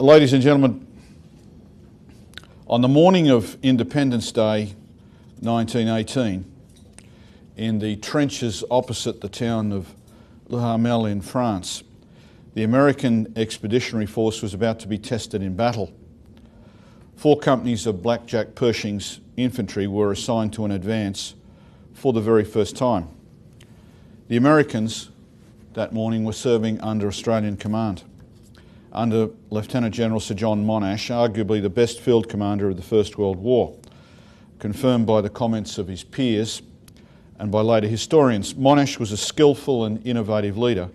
ladies and gentlemen, on the morning of Independence Day 1918, in the trenches opposite the town of Le Hamel in France, the American Expeditionary Force was about to be tested in battle. Four companies of Blackjack Pershing's infantry were assigned to an advance for the very first time. The Americans that morning were serving under Australian command, under Lieutenant General Sir John Monash, arguably the best field commander of the First World War, confirmed by the comments of his peers and by later historians. Monash was a skillful and innovative leader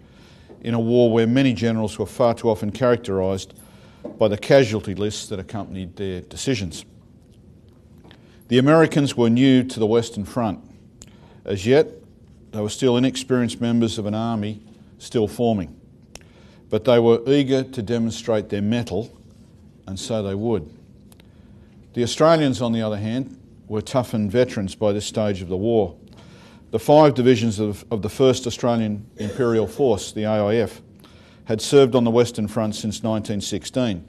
in a war where many generals were far too often characterised by the casualty lists that accompanied their decisions. The Americans were new to the Western Front. As yet, they were still inexperienced members of an army still forming. But they were eager to demonstrate their mettle, and so they would. The Australians, on the other hand, were toughened veterans by this stage of the war. The five divisions of, of the 1st Australian Imperial Force, the AIF, had served on the Western Front since 1916,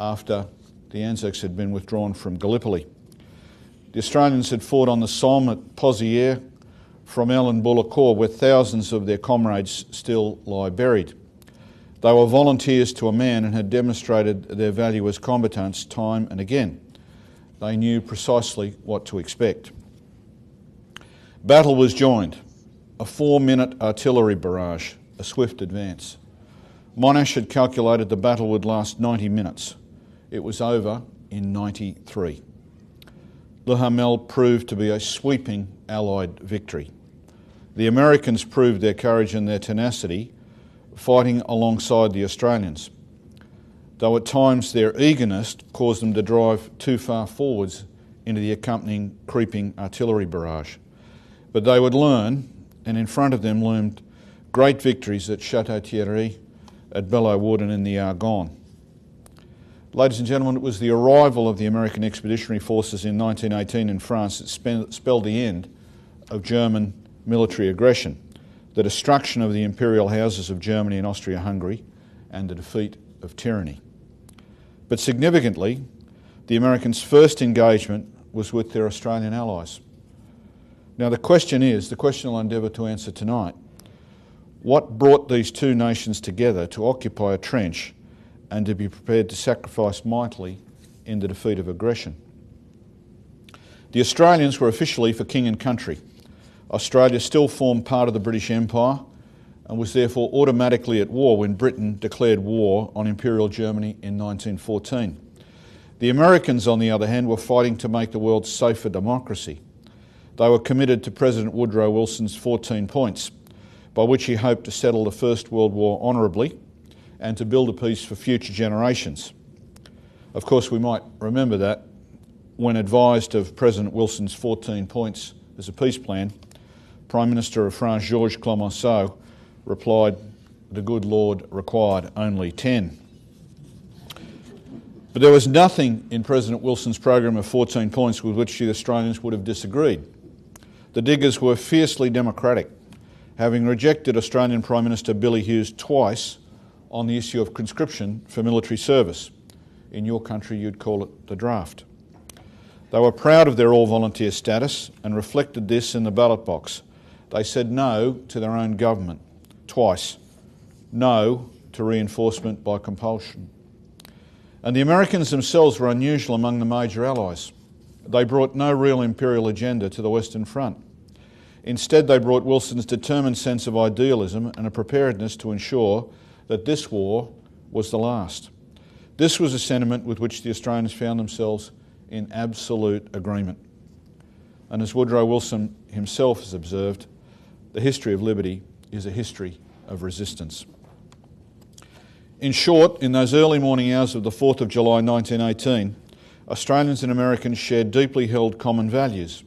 after the Anzacs had been withdrawn from Gallipoli. The Australians had fought on the Somme at Pozières, Fromelles and Bullecourt, where thousands of their comrades still lie buried. They were volunteers to a man and had demonstrated their value as combatants time and again. They knew precisely what to expect. Battle was joined. A four minute artillery barrage, a swift advance. Monash had calculated the battle would last 90 minutes. It was over in 93. Le Hamel proved to be a sweeping Allied victory. The Americans proved their courage and their tenacity fighting alongside the Australians, though at times their eagerness caused them to drive too far forwards into the accompanying creeping artillery barrage. But they would learn, and in front of them loomed great victories at Chateau Thierry, at Belleau Wood, and in the Argonne. Ladies and gentlemen, it was the arrival of the American Expeditionary Forces in 1918 in France that spelled the end of German military aggression, the destruction of the imperial houses of Germany and Austria Hungary, and the defeat of tyranny. But significantly, the Americans' first engagement was with their Australian allies. Now, the question is the question I'll endeavour to answer tonight what brought these two nations together to occupy a trench and to be prepared to sacrifice mightily in the defeat of aggression? The Australians were officially for king and country. Australia still formed part of the British Empire and was therefore automatically at war when Britain declared war on Imperial Germany in 1914. The Americans, on the other hand, were fighting to make the world safe for democracy. They were committed to President Woodrow Wilson's 14 points, by which he hoped to settle the First World War honourably and to build a peace for future generations. Of course, we might remember that when advised of President Wilson's 14 points as a peace plan, Prime Minister of France Georges Clemenceau replied, The good Lord required only 10. But there was nothing in President Wilson's program of 14 points with which the Australians would have disagreed. The Diggers were fiercely democratic, having rejected Australian Prime Minister Billy Hughes twice on the issue of conscription for military service. In your country, you'd call it the draft. They were proud of their all volunteer status and reflected this in the ballot box. They said no to their own government twice, no to reinforcement by compulsion. And the Americans themselves were unusual among the major allies. They brought no real imperial agenda to the Western Front. Instead, they brought Wilson's determined sense of idealism and a preparedness to ensure that this war was the last. This was a sentiment with which the Australians found themselves in absolute agreement. And as Woodrow Wilson himself has observed, the history of liberty is a history of resistance. In short, in those early morning hours of the 4th of July 1918, Australians and Americans shared deeply held common values,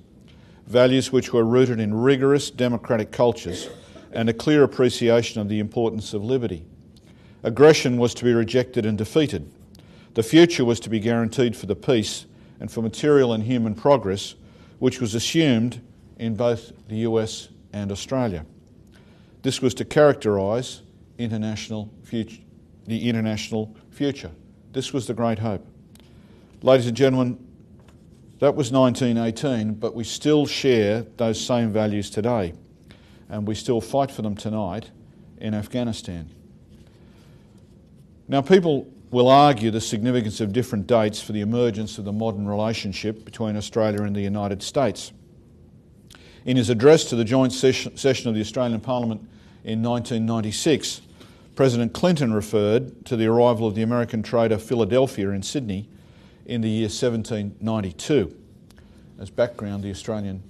values which were rooted in rigorous democratic cultures and a clear appreciation of the importance of liberty. Aggression was to be rejected and defeated. The future was to be guaranteed for the peace and for material and human progress, which was assumed in both the US and Australia. This was to characterise international future, the international future, This was the great hope. Ladies and gentlemen, that was 1918, but we still share those same values today, and we still fight for them tonight in Afghanistan. Now, people will argue the significance of different dates for the emergence of the modern relationship between Australia and the United States. In his address to the joint session of the Australian Parliament in 1996, President Clinton referred to the arrival of the American trader Philadelphia in Sydney in the year 1792. As background, the Australian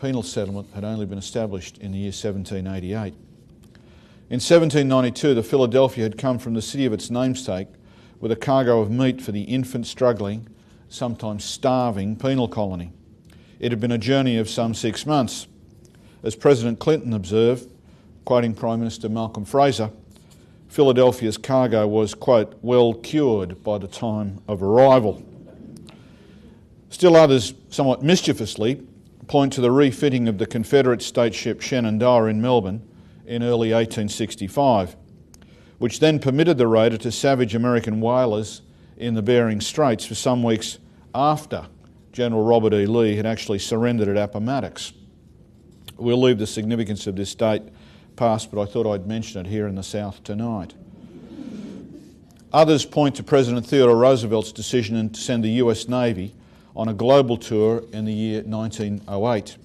penal settlement had only been established in the year 1788. In 1792, the Philadelphia had come from the city of its namesake with a cargo of meat for the infant, struggling, sometimes starving penal colony. It had been a journey of some six months. As President Clinton observed, quoting Prime Minister Malcolm Fraser, Philadelphia's cargo was, quote, well cured by the time of arrival. Still others, somewhat mischievously, point to the refitting of the Confederate state ship Shenandoah in Melbourne in early 1865, which then permitted the raider to savage American whalers in the Bering Straits for some weeks after General Robert E. Lee had actually surrendered at Appomattox. We'll leave the significance of this date past, but I thought I'd mention it here in the South tonight. Others point to President Theodore Roosevelt's decision to send the US Navy on a global tour in the year 1908.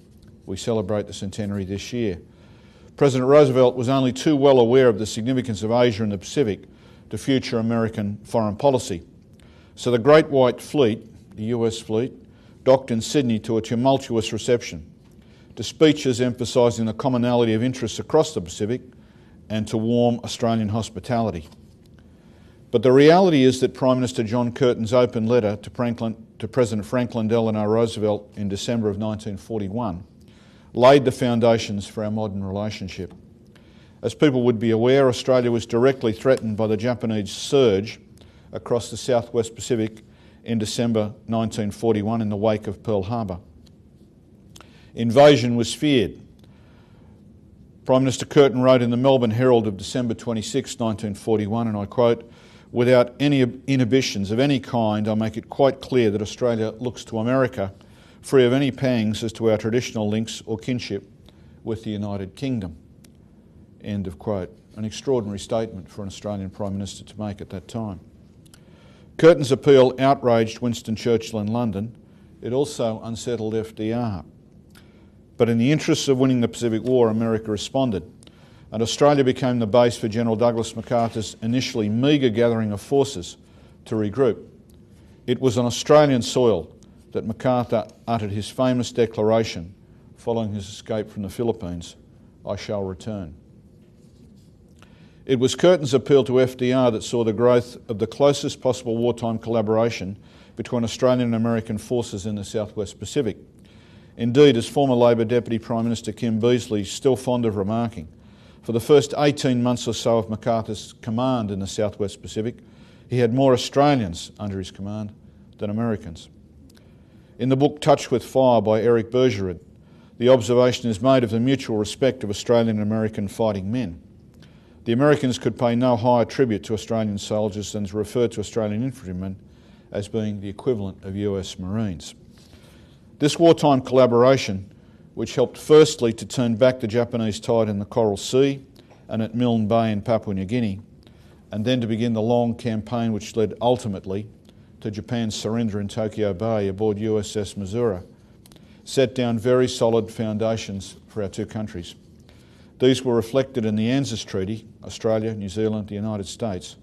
We celebrate the centenary this year. President Roosevelt was only too well aware of the significance of Asia and the Pacific to future American foreign policy. So the Great White Fleet, the US fleet, docked in Sydney to a tumultuous reception, to speeches emphasising the commonality of interests across the Pacific, and to warm Australian hospitality. But the reality is that Prime Minister John Curtin's open letter to, Franklin, to President Franklin Delano Roosevelt in December of 1941 laid the foundations for our modern relationship. As people would be aware, Australia was directly threatened by the Japanese surge across the southwest Pacific in December 1941 in the wake of Pearl Harbor. Invasion was feared. Prime Minister Curtin wrote in the Melbourne Herald of December 26, 1941, and I quote, Without any inhibitions of any kind, I make it quite clear that Australia looks to America free of any pangs as to our traditional links or kinship with the United Kingdom. End of quote. An extraordinary statement for an Australian Prime Minister to make at that time. Curtin's appeal outraged Winston Churchill in London. It also unsettled FDR. But in the interests of winning the Pacific War, America responded, and Australia became the base for General Douglas MacArthur's initially meagre gathering of forces to regroup. It was on Australian soil that MacArthur uttered his famous declaration following his escape from the Philippines I shall return. It was Curtin's appeal to FDR that saw the growth of the closest possible wartime collaboration between Australian and American forces in the Southwest Pacific. Indeed, as former Labor Deputy Prime Minister Kim Beazley is still fond of remarking, for the first 18 months or so of MacArthur's command in the Southwest Pacific, he had more Australians under his command than Americans. In the book Touched with Fire by Eric Bergerud, the observation is made of the mutual respect of Australian and American fighting men. The Americans could pay no higher tribute to Australian soldiers than to refer to Australian infantrymen as being the equivalent of US Marines. This wartime collaboration, which helped firstly to turn back the Japanese tide in the Coral Sea and at Milne Bay in Papua New Guinea, and then to begin the long campaign which led ultimately to Japan's surrender in Tokyo Bay aboard USS Missouri, set down very solid foundations for our two countries. These were reflected in the ANZUS Treaty, Australia, New Zealand, the United States,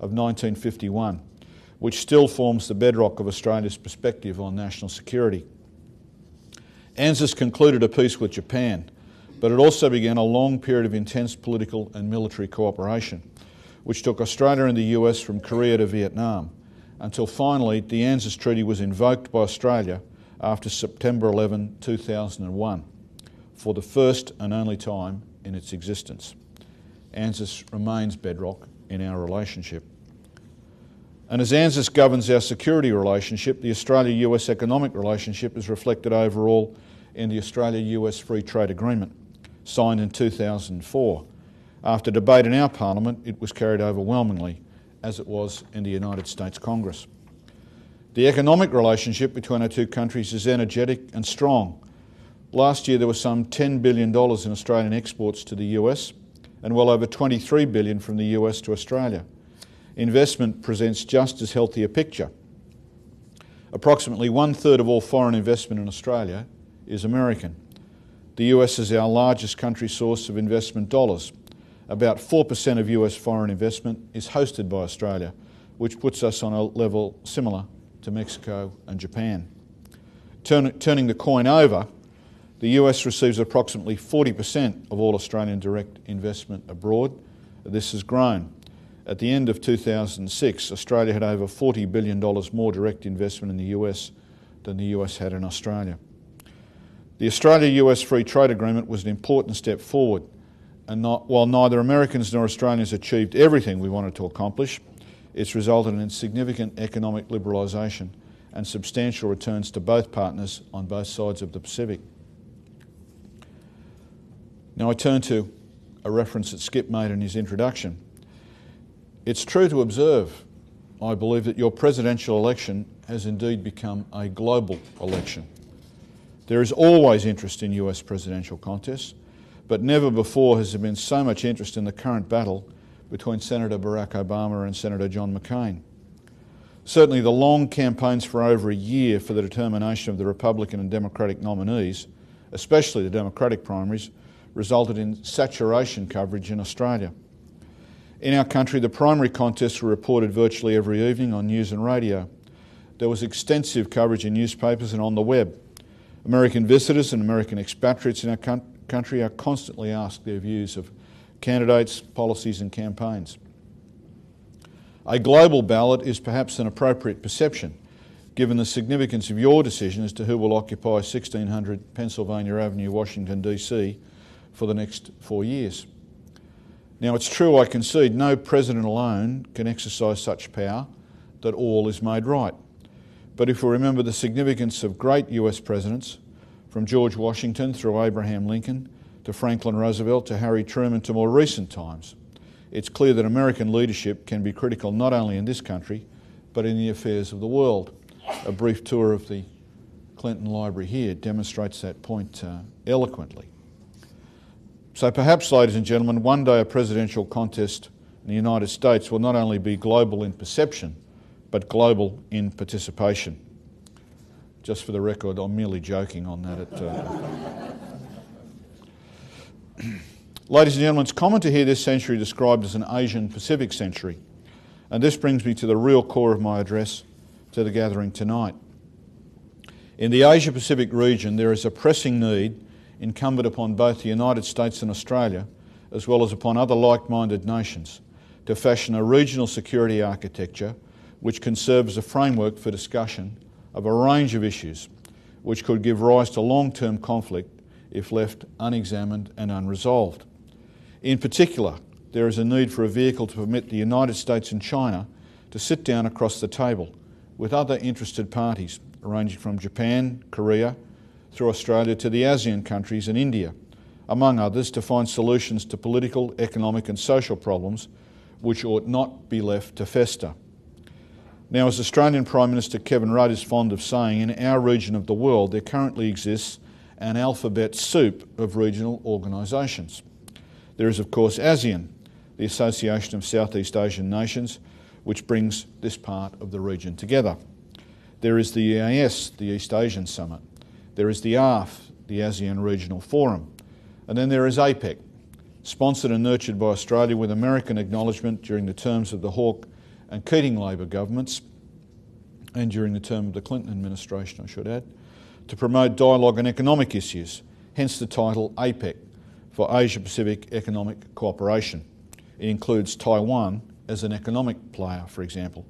of 1951, which still forms the bedrock of Australia's perspective on national security. ANZUS concluded a peace with Japan, but it also began a long period of intense political and military cooperation, which took Australia and the US from Korea to Vietnam until finally the ANZUS Treaty was invoked by Australia after September 11, 2001, for the first and only time in its existence. ANZUS remains bedrock in our relationship. And as ANZUS governs our security relationship, the Australia US economic relationship is reflected overall in the Australia US Free Trade Agreement, signed in 2004. After debate in our Parliament, it was carried overwhelmingly as it was in the United States Congress. The economic relationship between our two countries is energetic and strong. Last year there was some $10 billion in Australian exports to the US and well over 23 billion from the US to Australia. Investment presents just as healthy a picture. Approximately one third of all foreign investment in Australia is American. The US is our largest country source of investment dollars. About 4% of US foreign investment is hosted by Australia, which puts us on a level similar to Mexico and Japan. Turn, turning the coin over, the US receives approximately 40% of all Australian direct investment abroad. This has grown. At the end of 2006, Australia had over $40 billion more direct investment in the US than the US had in Australia. The Australia US Free Trade Agreement was an important step forward, and not, while neither Americans nor Australians achieved everything we wanted to accomplish, it's resulted in significant economic liberalisation and substantial returns to both partners on both sides of the Pacific. Now I turn to a reference that Skip made in his introduction. It's true to observe, I believe, that your presidential election has indeed become a global election. There is always interest in US presidential contests, but never before has there been so much interest in the current battle between Senator Barack Obama and Senator John McCain. Certainly, the long campaigns for over a year for the determination of the Republican and Democratic nominees, especially the Democratic primaries, resulted in saturation coverage in Australia. In our country, the primary contests were reported virtually every evening on news and radio. There was extensive coverage in newspapers and on the web. American visitors and American expatriates in our country are constantly asked their views of candidates, policies, and campaigns. A global ballot is perhaps an appropriate perception, given the significance of your decision as to who will occupy 1600 Pennsylvania Avenue, Washington, D.C. for the next four years. Now, it's true, I concede, no president alone can exercise such power that all is made right. But if we remember the significance of great US presidents, from George Washington through Abraham Lincoln to Franklin Roosevelt to Harry Truman to more recent times, it's clear that American leadership can be critical not only in this country, but in the affairs of the world. A brief tour of the Clinton Library here demonstrates that point uh, eloquently. So perhaps, ladies and gentlemen, one day a presidential contest in the United States will not only be global in perception, but global in participation. Just for the record, I'm merely joking on that. At, uh... Ladies and gentlemen, it's common to hear this century described as an Asian Pacific century. And this brings me to the real core of my address to the gathering tonight. In the Asia Pacific region, there is a pressing need incumbent upon both the United States and Australia, as well as upon other like minded nations, to fashion a regional security architecture which can serve as a framework for discussion of a range of issues which could give rise to long term conflict if left unexamined and unresolved. In particular, there is a need for a vehicle to permit the United States and China to sit down across the table with other interested parties, ranging from Japan, Korea, through Australia to the ASEAN countries and India, among others, to find solutions to political, economic, and social problems which ought not be left to fester. Now, as Australian Prime Minister Kevin Rudd is fond of saying, in our region of the world there currently exists an alphabet soup of regional organisations. There is, of course, ASEAN, the Association of Southeast Asian Nations, which brings this part of the region together. There is the EAS, the East Asian Summit. There is the ARF, the ASEAN Regional Forum. And then there is APEC, sponsored and nurtured by Australia with American acknowledgement during the terms of the Hawke and Keating Labor governments and during the term of the Clinton administration, I should add, to promote dialogue on economic issues, hence the title APEC for Asia Pacific Economic Cooperation. It includes Taiwan as an economic player, for example.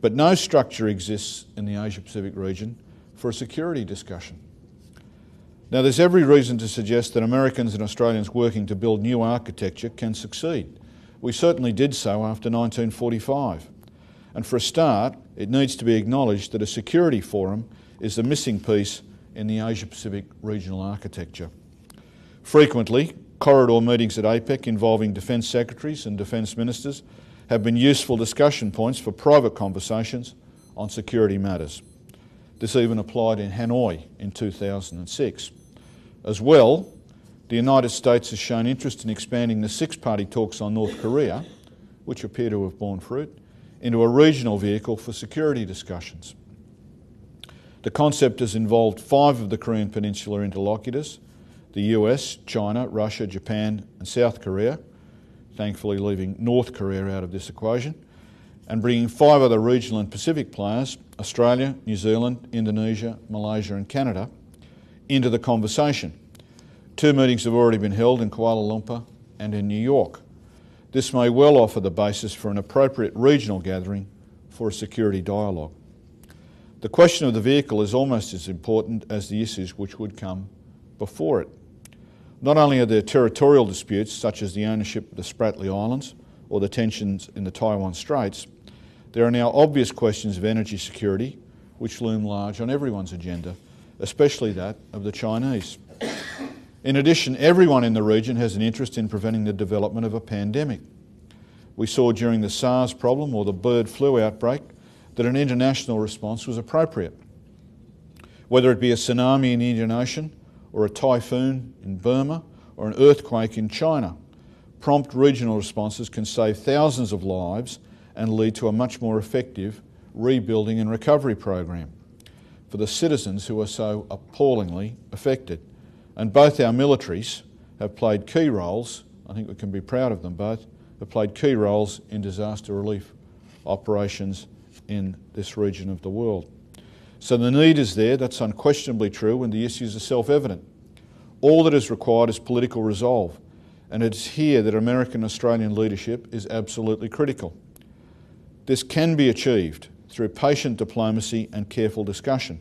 But no structure exists in the Asia Pacific region for a security discussion. Now, there's every reason to suggest that Americans and Australians working to build new architecture can succeed. We certainly did so after 1945. And for a start, it needs to be acknowledged that a security forum is the missing piece in the Asia Pacific regional architecture. Frequently, corridor meetings at APEC involving defence secretaries and defence ministers have been useful discussion points for private conversations on security matters. This even applied in Hanoi in 2006. As well, the United States has shown interest in expanding the six party talks on North Korea, which appear to have borne fruit, into a regional vehicle for security discussions. The concept has involved five of the Korean Peninsula interlocutors the US, China, Russia, Japan, and South Korea, thankfully leaving North Korea out of this equation, and bringing five other regional and Pacific players Australia, New Zealand, Indonesia, Malaysia, and Canada into the conversation. Two meetings have already been held in Kuala Lumpur and in New York. This may well offer the basis for an appropriate regional gathering for a security dialogue. The question of the vehicle is almost as important as the issues which would come before it. Not only are there territorial disputes, such as the ownership of the Spratly Islands or the tensions in the Taiwan Straits, there are now obvious questions of energy security which loom large on everyone's agenda, especially that of the Chinese. In addition, everyone in the region has an interest in preventing the development of a pandemic. We saw during the SARS problem or the bird flu outbreak that an international response was appropriate. Whether it be a tsunami in the Indian Ocean, or a typhoon in Burma, or an earthquake in China, prompt regional responses can save thousands of lives and lead to a much more effective rebuilding and recovery program for the citizens who are so appallingly affected. And both our militaries have played key roles, I think we can be proud of them both, have played key roles in disaster relief operations in this region of the world. So the need is there, that's unquestionably true, and the issues are self evident. All that is required is political resolve, and it's here that American Australian leadership is absolutely critical. This can be achieved through patient diplomacy and careful discussion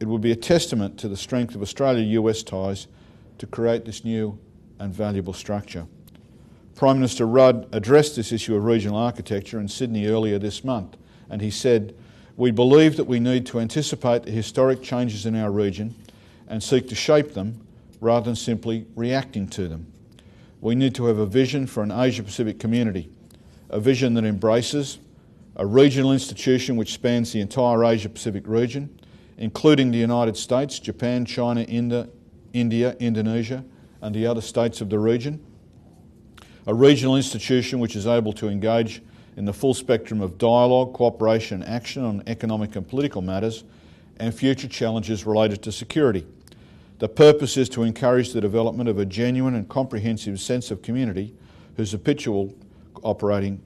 it would be a testament to the strength of Australia US ties to create this new and valuable structure. Prime Minister Rudd addressed this issue of regional architecture in Sydney earlier this month, and he said, We believe that we need to anticipate the historic changes in our region and seek to shape them rather than simply reacting to them. We need to have a vision for an Asia Pacific community, a vision that embraces a regional institution which spans the entire Asia Pacific region including the United States, Japan, China, India, India, Indonesia, and the other states of the region. A regional institution which is able to engage in the full spectrum of dialogue, cooperation, and action on economic and political matters and future challenges related to security. The purpose is to encourage the development of a genuine and comprehensive sense of community whose habitual operating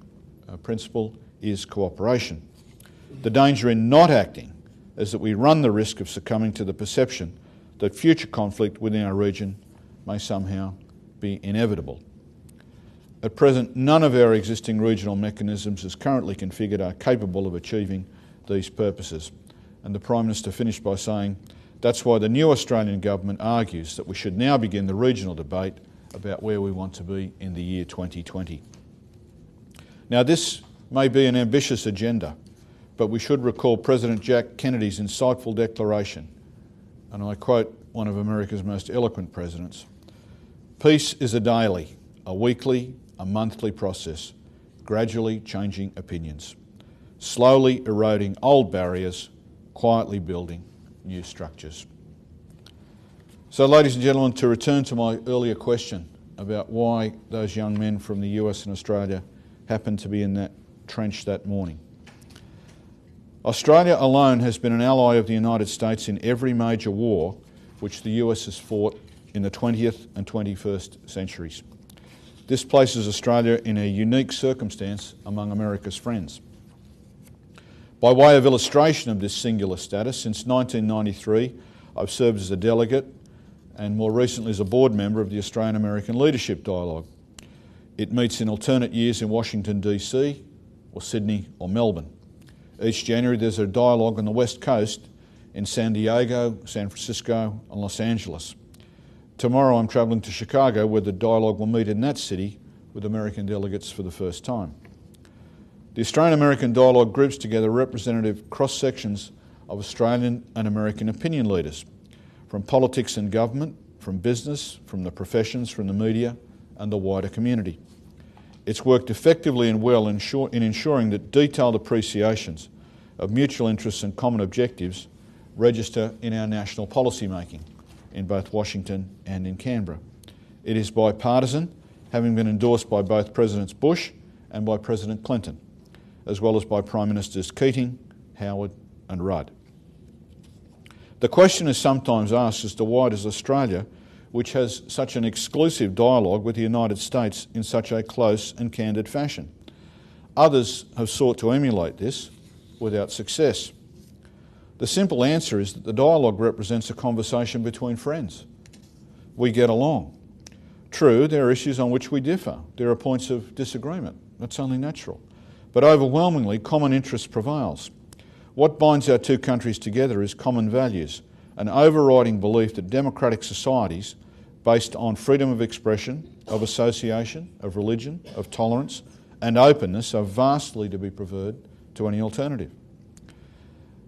uh, principle is cooperation. The danger in not acting is that we run the risk of succumbing to the perception that future conflict within our region may somehow be inevitable. At present, none of our existing regional mechanisms as currently configured are capable of achieving these purposes. And the Prime Minister finished by saying, that's why the new Australian government argues that we should now begin the regional debate about where we want to be in the year 2020. Now, this may be an ambitious agenda, but we should recall President Jack Kennedy's insightful declaration, and I quote one of America's most eloquent presidents Peace is a daily, a weekly, a monthly process, gradually changing opinions, slowly eroding old barriers, quietly building new structures. So, ladies and gentlemen, to return to my earlier question about why those young men from the US and Australia happened to be in that trench that morning. Australia alone has been an ally of the United States in every major war which the US has fought in the 20th and 21st centuries. This places Australia in a unique circumstance among America's friends. By way of illustration of this singular status, since 1993 I've served as a delegate and more recently as a board member of the Australian American Leadership Dialogue. It meets in alternate years in Washington DC or Sydney or Melbourne. Each January, there's a dialogue on the West Coast in San Diego, San Francisco, and Los Angeles. Tomorrow, I'm travelling to Chicago, where the dialogue will meet in that city with American delegates for the first time. The Australian American Dialogue groups together representative cross sections of Australian and American opinion leaders from politics and government, from business, from the professions, from the media, and the wider community. It's worked effectively and well in, in ensuring that detailed appreciations of mutual interests and common objectives register in our national policy making in both Washington and in Canberra. It is bipartisan, having been endorsed by both Presidents Bush and by President Clinton, as well as by Prime Ministers Keating, Howard and Rudd. The question is sometimes asked as to why does Australia, which has such an exclusive dialogue with the United States in such a close and candid fashion? Others have sought to emulate this without success. The simple answer is that the dialogue represents a conversation between friends. We get along. True, there are issues on which we differ. There are points of disagreement. That's only natural. But overwhelmingly, common interest prevails. What binds our two countries together is common values, an overriding belief that democratic societies based on freedom of expression, of association, of religion, of tolerance, and openness are vastly to be preferred to any alternative.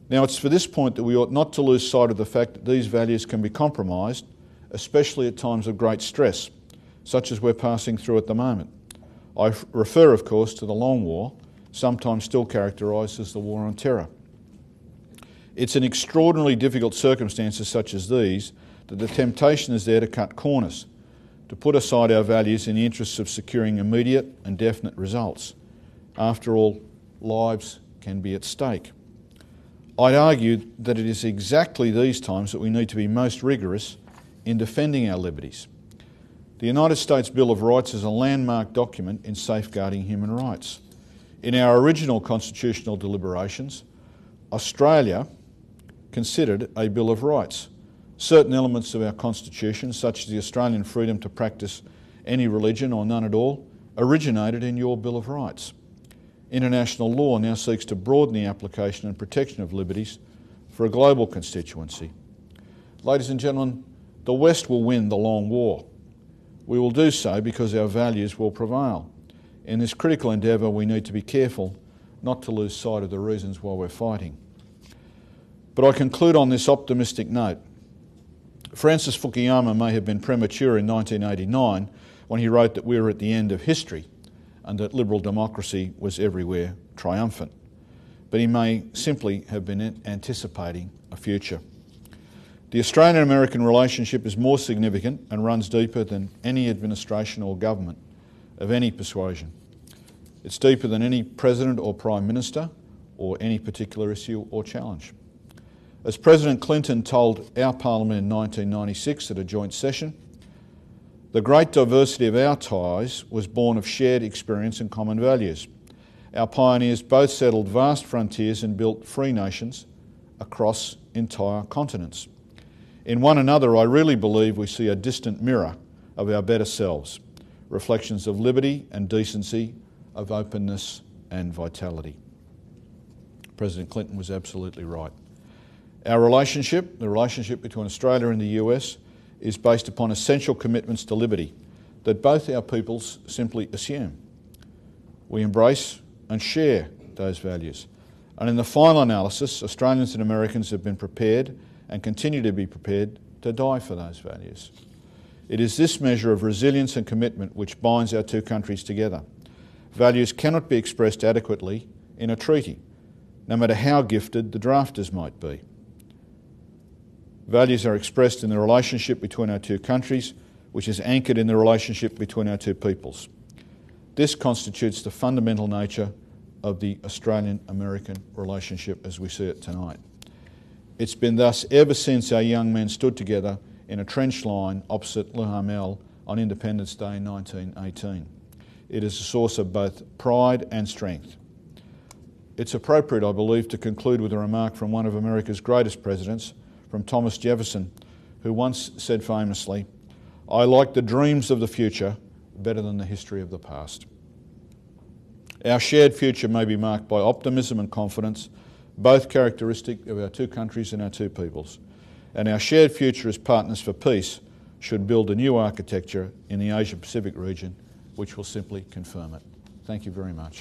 Now, it's for this point that we ought not to lose sight of the fact that these values can be compromised, especially at times of great stress, such as we're passing through at the moment. I refer, of course, to the Long War, sometimes still characterised as the War on Terror. It's in extraordinarily difficult circumstances such as these that the temptation is there to cut corners, to put aside our values in the interests of securing immediate and definite results. After all, lives can be at stake. I'd argue that it is exactly these times that we need to be most rigorous in defending our liberties. The United States Bill of Rights is a landmark document in safeguarding human rights. In our original constitutional deliberations, Australia considered a Bill of Rights. Certain elements of our Constitution, such as the Australian freedom to practice any religion or none at all, originated in your Bill of Rights. International law now seeks to broaden the application and protection of liberties for a global constituency. Ladies and gentlemen, the West will win the long war. We will do so because our values will prevail. In this critical endeavour, we need to be careful not to lose sight of the reasons why we're fighting. But I conclude on this optimistic note. Francis Fukuyama may have been premature in 1989 when he wrote that we were at the end of history and that liberal democracy was everywhere triumphant. But he may simply have been anticipating a future. The Australian American relationship is more significant and runs deeper than any administration or government of any persuasion. It's deeper than any president or prime minister or any particular issue or challenge. As President Clinton told our Parliament in 1996 at a joint session, the great diversity of our ties was born of shared experience and common values. Our pioneers both settled vast frontiers and built free nations across entire continents. In one another, I really believe we see a distant mirror of our better selves, reflections of liberty and decency, of openness and vitality. President Clinton was absolutely right. Our relationship, the relationship between Australia and the US, is based upon essential commitments to liberty that both our peoples simply assume. We embrace and share those values. And in the final analysis, Australians and Americans have been prepared and continue to be prepared to die for those values. It is this measure of resilience and commitment which binds our two countries together. Values cannot be expressed adequately in a treaty, no matter how gifted the drafters might be. Values are expressed in the relationship between our two countries, which is anchored in the relationship between our two peoples. This constitutes the fundamental nature of the Australian American relationship as we see it tonight. It's been thus ever since our young men stood together in a trench line opposite Le Hamel on Independence Day 1918. It is a source of both pride and strength. It's appropriate, I believe, to conclude with a remark from one of America's greatest presidents, from Thomas Jefferson, who once said famously, I like the dreams of the future better than the history of the past. Our shared future may be marked by optimism and confidence, both characteristic of our two countries and our two peoples. And our shared future as partners for peace should build a new architecture in the Asia Pacific region which will simply confirm it. Thank you very much.